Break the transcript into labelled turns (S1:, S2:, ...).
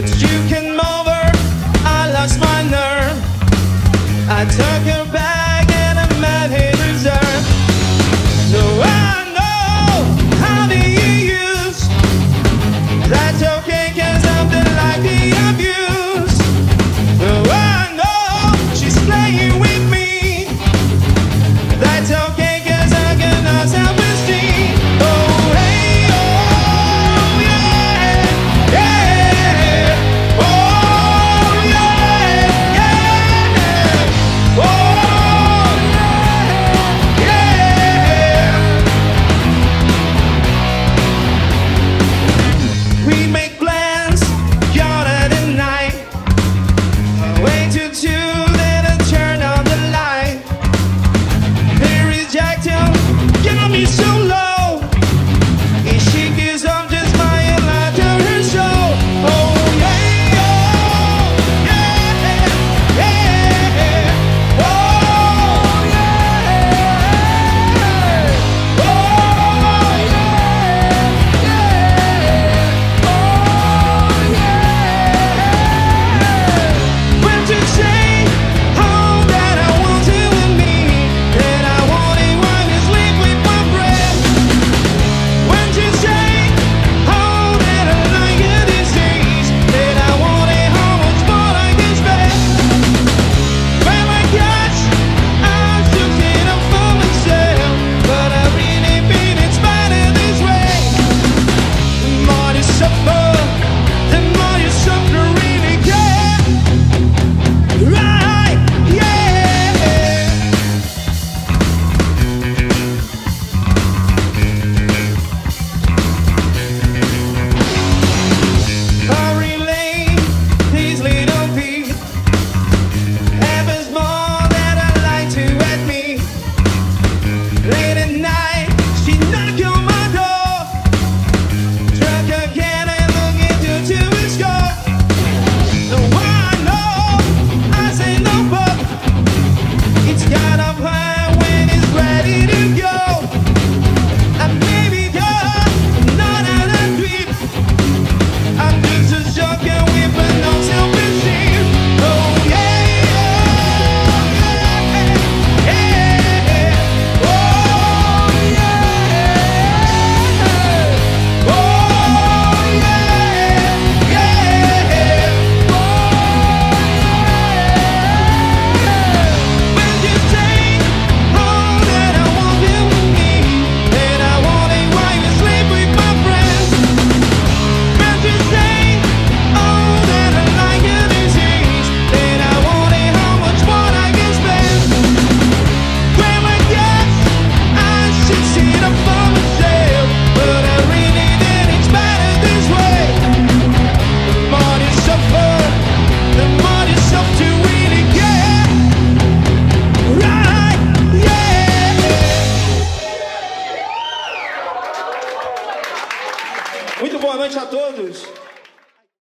S1: but you can noite a todos.